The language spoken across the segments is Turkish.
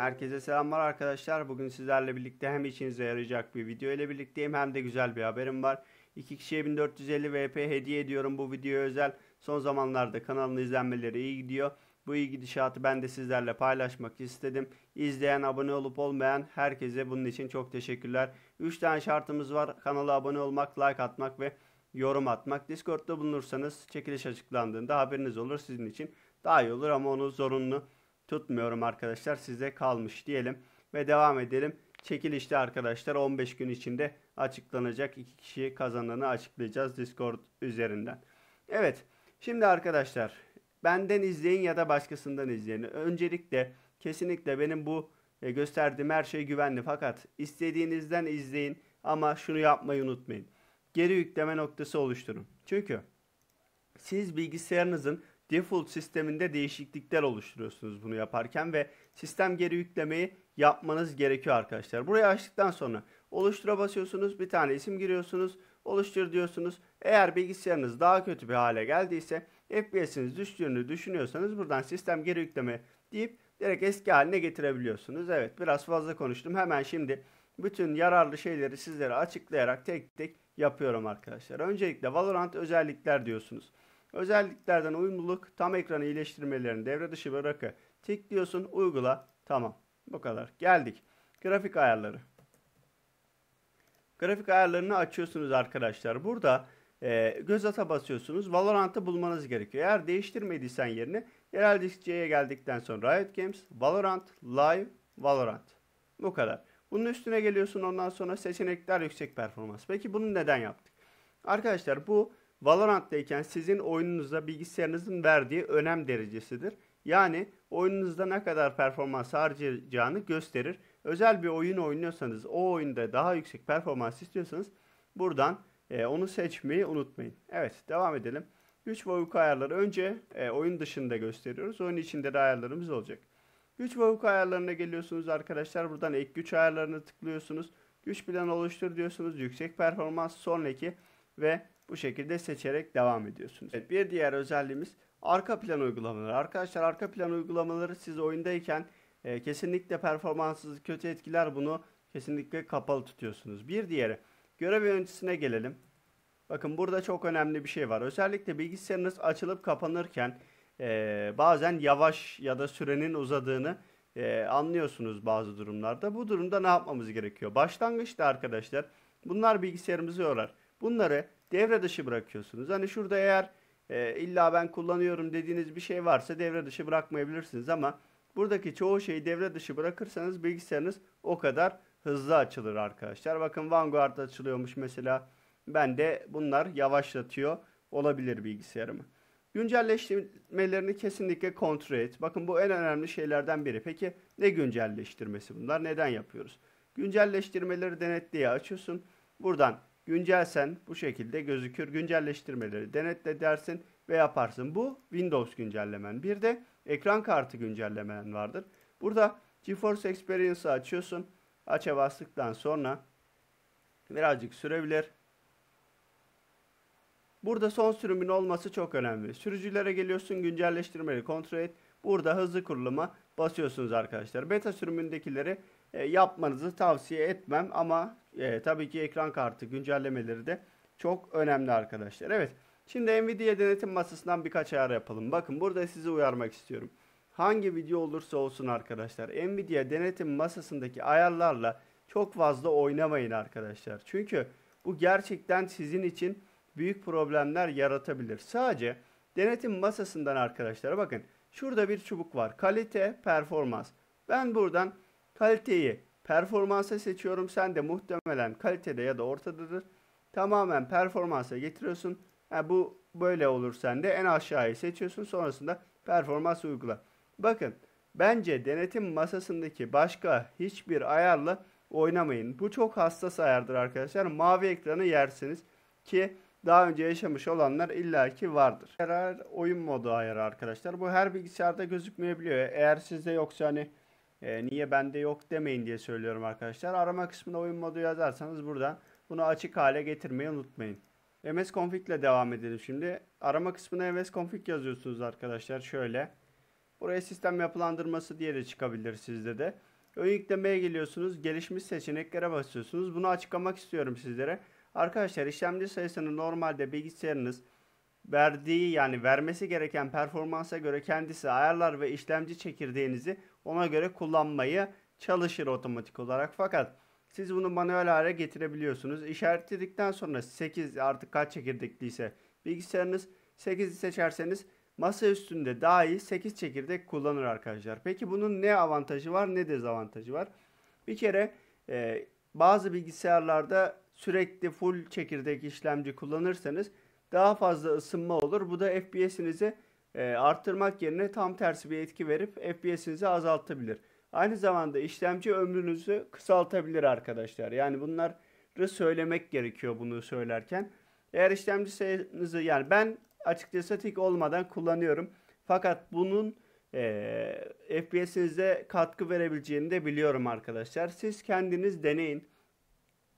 Herkese selamlar arkadaşlar. Bugün sizlerle birlikte hem içinize yarayacak bir video ile birlikteyim hem de güzel bir haberim var. İki kişiye 1450 VP hediye ediyorum bu videoya özel. Son zamanlarda kanalın izlenmeleri iyi gidiyor. Bu iyi gidişatı ben de sizlerle paylaşmak istedim. İzleyen, abone olup olmayan herkese bunun için çok teşekkürler. 3 tane şartımız var. Kanala abone olmak, like atmak ve yorum atmak. Discord'da bulunursanız çekiliş açıklandığında haberiniz olur sizin için. Daha iyi olur ama onu zorunlu tutmuyorum arkadaşlar. Size kalmış diyelim ve devam edelim. Çekilişte arkadaşlar 15 gün içinde açıklanacak. iki kişi kazananı açıklayacağız Discord üzerinden. Evet. Şimdi arkadaşlar benden izleyin ya da başkasından izleyin. Öncelikle kesinlikle benim bu e, gösterdiğim her şey güvenli fakat istediğinizden izleyin ama şunu yapmayı unutmayın. Geri yükleme noktası oluşturun. Çünkü siz bilgisayarınızın default sisteminde değişiklikler oluşturuyorsunuz bunu yaparken ve sistem geri yüklemeyi yapmanız gerekiyor arkadaşlar. Burayı açtıktan sonra oluştura basıyorsunuz. Bir tane isim giriyorsunuz. Oluştur diyorsunuz. Eğer bilgisayarınız daha kötü bir hale geldiyse FPS'iniz düştüğünü düşünüyorsanız buradan sistem geri yükleme deyip direkt eski haline getirebiliyorsunuz. Evet biraz fazla konuştum. Hemen şimdi bütün yararlı şeyleri sizlere açıklayarak tek tek yapıyorum arkadaşlar. Öncelikle Valorant özellikler diyorsunuz. Özelliklerden uyumluluk, tam ekranı iyileştirmelerini devre dışı bırakı tıklıyorsun, uygula. Tamam. Bu kadar. Geldik. Grafik ayarları. Grafik ayarlarını açıyorsunuz arkadaşlar. Burada e, göz ata basıyorsunuz. Valorant'ı bulmanız gerekiyor. Eğer değiştirmediysen yerini yerel disk C'ye geldikten sonra Riot Games, Valorant, Live, Valorant. Bu kadar. Bunun üstüne geliyorsun ondan sonra seçenekler yüksek performans. Peki bunu neden yaptık? Arkadaşlar bu Valorant'tayken sizin oyununuza bilgisayarınızın verdiği önem derecesidir. Yani oyununuzda ne kadar performans harcayacağını gösterir. Özel bir oyun oynuyorsanız, o oyunda daha yüksek performans istiyorsanız buradan e, onu seçmeyi unutmayın. Evet, devam edelim. Güç ve uyku ayarları önce e, oyun dışında gösteriyoruz. Oyun içinde de ayarlarımız olacak. Güç ve uyku ayarlarına geliyorsunuz arkadaşlar. Buradan ek güç ayarlarını tıklıyorsunuz. Güç planı oluştur diyorsunuz. Yüksek performans sonraki ve bu şekilde seçerek devam ediyorsunuz. Evet, bir diğer özelliğimiz arka plan uygulamaları. Arkadaşlar arka plan uygulamaları siz oyundayken e, kesinlikle performansınızı kötü etkiler. Bunu kesinlikle kapalı tutuyorsunuz. Bir diğeri görev yöneticisine gelelim. Bakın burada çok önemli bir şey var. Özellikle bilgisayarınız açılıp kapanırken e, bazen yavaş ya da sürenin uzadığını e, anlıyorsunuz bazı durumlarda. Bu durumda ne yapmamız gerekiyor? Başlangıçta arkadaşlar bunlar bilgisayarımızı yorar. Bunları devre dışı bırakıyorsunuz. Hani şurada eğer e, illa ben kullanıyorum dediğiniz bir şey varsa devre dışı bırakmayabilirsiniz ama buradaki çoğu şeyi devre dışı bırakırsanız bilgisayarınız o kadar hızlı açılır arkadaşlar. Bakın Vanguard açılıyormuş mesela. Ben de bunlar yavaşlatıyor olabilir bilgisayarımı. Güncelleştirmelerini kesinlikle kontrol et. Bakın bu en önemli şeylerden biri. Peki ne güncelleştirmesi bunlar? Neden yapıyoruz? Güncelleştirmeleri denet diye açıyorsun. Buradan güncelsen bu şekilde gözükür. Güncelleştirmeleri denetle dersin ve yaparsın. Bu Windows güncellemen. Bir de ekran kartı güncellemen vardır. Burada GeForce Experience'ı açıyorsun. Aç'a bastıktan sonra birazcık sürebilir. Burada son sürümün olması çok önemli. Sürücülere geliyorsun güncelleştirmeleri kontrol et. Burada hızlı kuruluma basıyorsunuz arkadaşlar. Beta sürümündekileri e, yapmanızı tavsiye etmem ama e, tabii ki ekran kartı güncellemeleri de çok önemli arkadaşlar. Evet. Şimdi Nvidia denetim masasından birkaç ayar yapalım. Bakın burada sizi uyarmak istiyorum. Hangi video olursa olsun arkadaşlar. Nvidia denetim masasındaki ayarlarla çok fazla oynamayın arkadaşlar. Çünkü bu gerçekten sizin için büyük problemler yaratabilir. Sadece denetim masasından arkadaşlar bakın şurada bir çubuk var. Kalite, performans. Ben buradan kaliteyi performansa seçiyorum. Sen de muhtemelen kalitede ya da ortadadır. Tamamen performansa getiriyorsun. Yani bu böyle olur sende. En aşağıyı seçiyorsun. Sonrasında performans uygula. Bakın bence denetim masasındaki başka hiçbir ayarla oynamayın. Bu çok hassas ayardır arkadaşlar. Mavi ekranı yersiniz ki daha önce yaşamış olanlar illaki vardır. Ayar oyun modu ayarı arkadaşlar. Bu her bilgisayarda gözükmeyebiliyor. Eğer sizde yoksa hani e, niye bende yok demeyin diye söylüyorum arkadaşlar. Arama kısmına oyun modu yazarsanız buradan bunu açık hale getirmeyi unutmayın. MS Config ile devam edelim şimdi. Arama kısmına MS Config yazıyorsunuz arkadaşlar şöyle. Buraya sistem yapılandırması diye de çıkabilir sizde de. Ön yüklemeye geliyorsunuz. Gelişmiş seçeneklere basıyorsunuz. Bunu açıklamak istiyorum sizlere. Arkadaşlar işlemci sayısını normalde bilgisayarınız verdiği yani vermesi gereken performansa göre kendisi ayarlar ve işlemci çekirdeğinizi ona göre kullanmayı çalışır otomatik olarak. Fakat siz bunu manuel hale getirebiliyorsunuz. İşaretledikten sonra 8 artık kaç çekirdekliyse bilgisayarınız 8'i seçerseniz masa üstünde dahi 8 çekirdek kullanır arkadaşlar. Peki bunun ne avantajı var ne dezavantajı var? Bir kere e, bazı bilgisayarlarda sürekli full çekirdek işlemci kullanırsanız daha fazla ısınma olur. Bu da FPS'inizi e, arttırmak yerine tam tersi bir etki verip FPS'inizi azaltabilir. Aynı zamanda işlemci ömrünüzü kısaltabilir arkadaşlar. Yani bunları söylemek gerekiyor bunu söylerken. Eğer işlemci sayınızı yani ben açıkçası tik olmadan kullanıyorum. Fakat bunun e, FPS'inize katkı verebileceğini de biliyorum arkadaşlar. Siz kendiniz deneyin.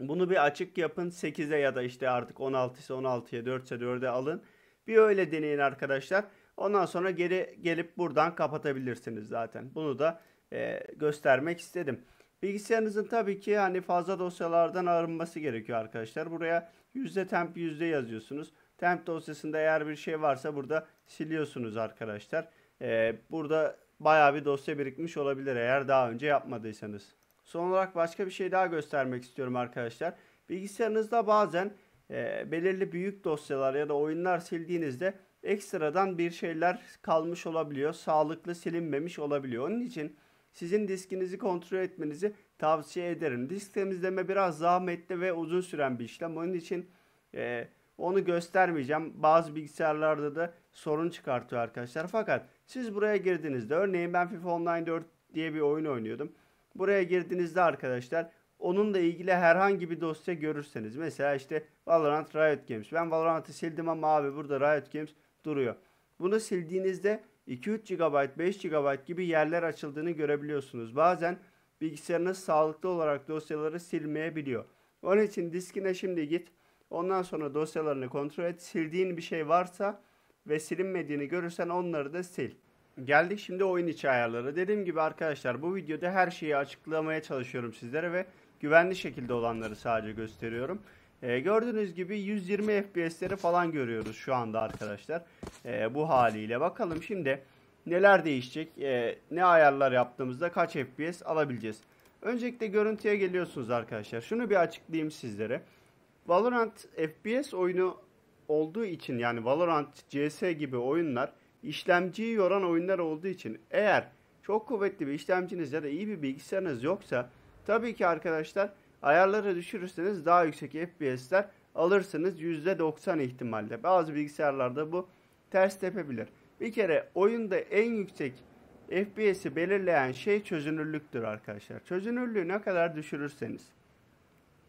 Bunu bir açık yapın 8'e ya da işte artık 16 ise 16'ya 4 ise 4'e alın. Bir öyle deneyin arkadaşlar. Ondan sonra geri gelip buradan kapatabilirsiniz zaten. Bunu da e, göstermek istedim. Bilgisayarınızın tabii ki hani fazla dosyalardan arınması gerekiyor arkadaşlar. Buraya yüzde temp yüzde yazıyorsunuz. Temp dosyasında eğer bir şey varsa burada siliyorsunuz arkadaşlar. Ee, burada baya bir dosya birikmiş olabilir eğer daha önce yapmadıysanız. Son olarak başka bir şey daha göstermek istiyorum arkadaşlar. Bilgisayarınızda bazen e, belirli büyük dosyalar ya da oyunlar sildiğinizde ekstradan bir şeyler kalmış olabiliyor. Sağlıklı silinmemiş olabiliyor. Onun için sizin diskinizi kontrol etmenizi tavsiye ederim. Disk temizleme biraz zahmetli ve uzun süren bir işlem. Onun için e, onu göstermeyeceğim. Bazı bilgisayarlarda da sorun çıkartıyor arkadaşlar. Fakat siz buraya girdiğinizde örneğin ben FIFA Online 4 diye bir oyun oynuyordum. Buraya girdiğinizde arkadaşlar onunla ilgili herhangi bir dosya görürseniz mesela işte Valorant Riot Games. Ben Valorant'ı sildim ama abi burada Riot Games duruyor. Bunu sildiğinizde 2-3 GB, 5 GB gibi yerler açıldığını görebiliyorsunuz. Bazen bilgisayarınız sağlıklı olarak dosyaları silmeyebiliyor. Onun için diskine şimdi git. Ondan sonra dosyalarını kontrol et. Sildiğin bir şey varsa ve silinmediğini görürsen onları da sil. Geldik şimdi oyun içi ayarları. Dediğim gibi arkadaşlar bu videoda her şeyi açıklamaya çalışıyorum sizlere ve güvenli şekilde olanları sadece gösteriyorum. Ee, gördüğünüz gibi 120 FPS'leri falan görüyoruz şu anda arkadaşlar. Ee, bu haliyle. Bakalım şimdi neler değişecek, e, ne ayarlar yaptığımızda kaç FPS alabileceğiz. Öncelikle görüntüye geliyorsunuz arkadaşlar. Şunu bir açıklayayım sizlere. Valorant FPS oyunu olduğu için yani Valorant, CS gibi oyunlar işlemciyi yoran oyunlar olduğu için eğer çok kuvvetli bir işlemciniz ya da iyi bir bilgisayarınız yoksa tabii ki arkadaşlar ayarları düşürürseniz daha yüksek FPS'ler alırsınız %90 ihtimalle. Bazı bilgisayarlarda bu ters tepebilir. Bir kere oyunda en yüksek FPS'i belirleyen şey çözünürlüktür arkadaşlar. Çözünürlüğü ne kadar düşürürseniz,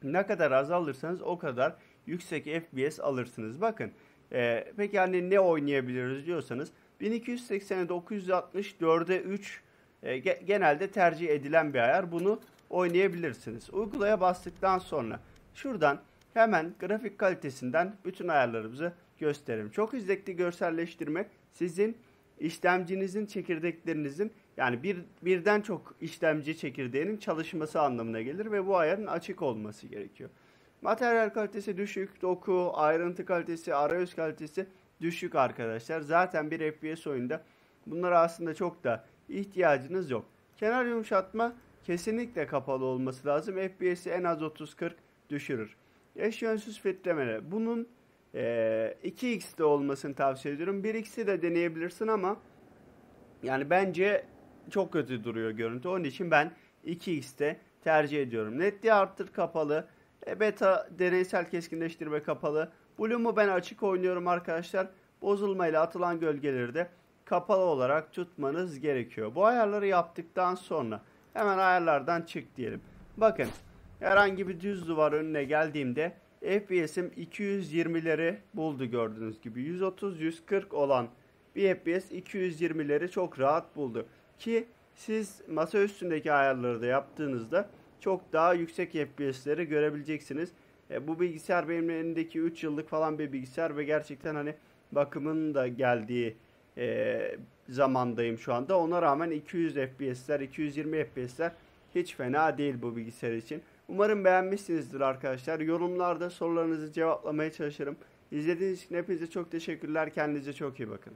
ne kadar azalırsanız o kadar yüksek FPS alırsınız. Bakın e, peki yani ne oynayabiliriz diyorsanız 1280'e 960 4'e 3 e, genelde tercih edilen bir ayar. Bunu oynayabilirsiniz. Uygulaya bastıktan sonra şuradan hemen grafik kalitesinden bütün ayarlarımızı gösterelim. Çok izlekli görselleştirme sizin işlemcinizin çekirdeklerinizin yani bir birden çok işlemci çekirdeğinin çalışması anlamına gelir ve bu ayarın açık olması gerekiyor. Materyal kalitesi düşük, doku, ayrıntı kalitesi, arayüz kalitesi düşük arkadaşlar. Zaten bir FPS oyunda bunlara aslında çok da ihtiyacınız yok. Kenar yumuşatma kesinlikle kapalı olması lazım. FPS'i en az 30-40 düşürür. Eş yönsüz filtreleme. Bunun e, 2x'de olmasını tavsiye ediyorum. 1x'i de deneyebilirsin ama yani bence çok kötü duruyor görüntü. Onun için ben 2x'te tercih ediyorum. Netliği arttır kapalı. E, beta deneysel keskinleştirme kapalı. Bloom'u ben açık oynuyorum arkadaşlar. Bozulmayla atılan gölgeleri de kapalı olarak tutmanız gerekiyor. Bu ayarları yaptıktan sonra hemen ayarlardan çık diyelim. Bakın herhangi bir düz duvar önüne geldiğimde FPS'im 220'leri buldu gördüğünüz gibi. 130-140 olan bir FPS 220'leri çok rahat buldu. Ki siz masa üstündeki ayarları da yaptığınızda çok daha yüksek FPS'leri görebileceksiniz. E, bu bilgisayar benim elimdeki 3 yıllık falan bir bilgisayar ve gerçekten hani bakımın da geldiği e, zamandayım şu anda. Ona rağmen 200 FPS'ler, 220 FPS'ler hiç fena değil bu bilgisayar için. Umarım beğenmişsinizdir arkadaşlar. Yorumlarda sorularınızı cevaplamaya çalışırım. İzlediğiniz için hepinize çok teşekkürler. Kendinize çok iyi bakın.